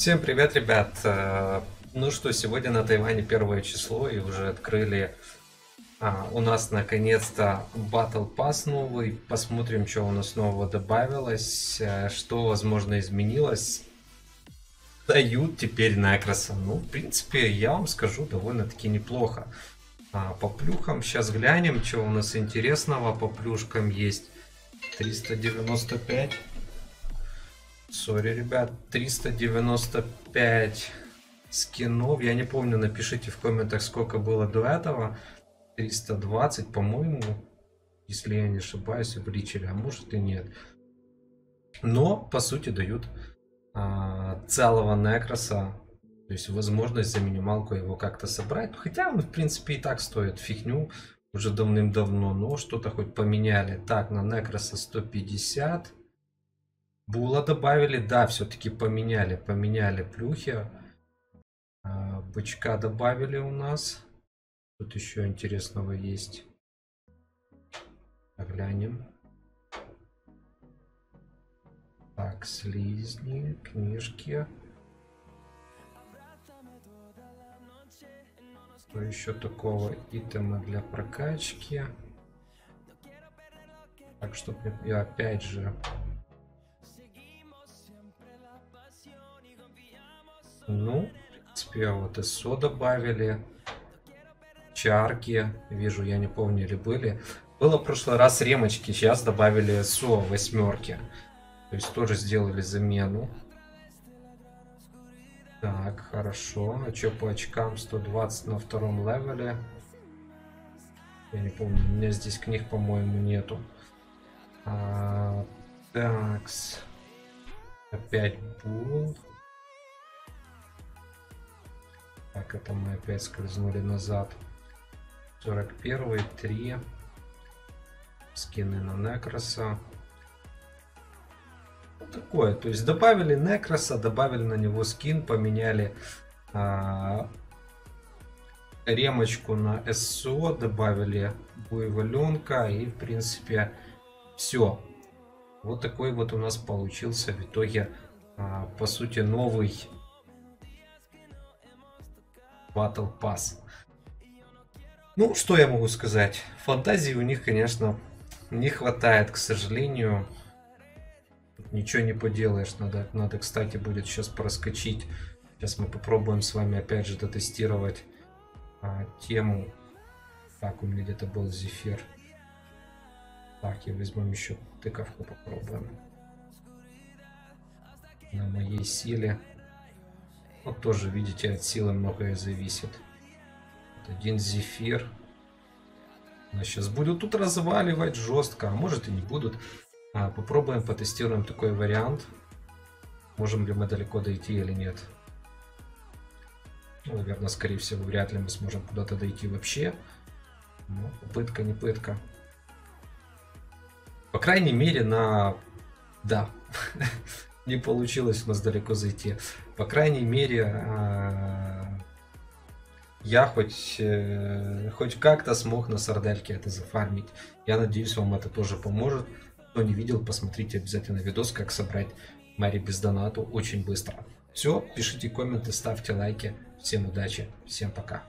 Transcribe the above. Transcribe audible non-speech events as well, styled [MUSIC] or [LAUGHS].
Всем привет, ребят! Э, Ну что, сегодня на Тайване первое число и уже открыли а, у нас наконец-то Battle Pass новый. Посмотрим, что у нас нового добавилось, э, что возможно изменилось. Дают теперь Некроса. Ну, в принципе, я вам скажу, довольно-таки неплохо. А, по плюхам сейчас глянем, что у нас интересного по плюшкам есть. 395. Сори, ребят, 395 скинов. Я не помню, напишите в комментах, сколько было до этого. 320, по-моему, если я не ошибаюсь, обличили, а может и нет. Но, по сути, дают а, целого Некроса. То есть возможность за минималку его как-то собрать. Хотя он, в принципе, и так стоит фигню уже давным-давно. Но что-то хоть поменяли. Так, на Некроса 150. Була добавили, да, все-таки поменяли, поменяли плюхи. А, бычка добавили у нас. Тут еще интересного есть. Глянем. Так, слизни, книжки. Что еще такого? Итемы для прокачки. Так, что и опять же Ну, в принципе, вот СО добавили. Чарки, вижу, я не помню, или были. Было в прошлый раз ремочки, сейчас добавили СО восьмерки. То есть тоже сделали замену. Так, хорошо. А что по очкам? 120 на втором левеле. Я не помню, у меня здесь книг, по-моему, нету. А, такс. Опять бул. Так, это мы опять скользнули назад. 41 3 скины на Некроса. Вот такое. То есть добавили Некроса, добавили на него скин, поменяли а, ремочку на СО, добавили буйволенка и в принципе все. Вот такой вот у нас получился в итоге а, по сути новый Battle Pass. Ну, что я могу сказать? Фантазии у них, конечно, не хватает, к сожалению. Ничего не поделаешь. Надо, надо, кстати, будет сейчас проскочить. Сейчас мы попробуем с вами опять же дотестировать а, тему. Так, у меня где-то был зефир. Так, я возьмем еще тыковку попробуем. На моей силе. Вот тоже, видите, от силы многое зависит. Вот один зефир. Нас сейчас будут тут разваливать жестко, а может и не будут. А, попробуем, потестируем такой вариант. Можем ли мы далеко дойти или нет. Ну, наверное, скорее всего, вряд ли мы сможем куда-то дойти вообще. Но попытка не пытка. По крайней мере, на... Да. [LAUGHS] не получилось у нас далеко зайти. По крайней мере, а, я хоть, э, хоть как-то смог на сардельке это зафармить. Я надеюсь, вам это тоже поможет. Кто не видел, посмотрите обязательно видос, как собрать Мэри без донату очень быстро. Все, пишите комменты, ставьте лайки. Всем удачи, всем пока.